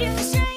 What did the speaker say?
you should.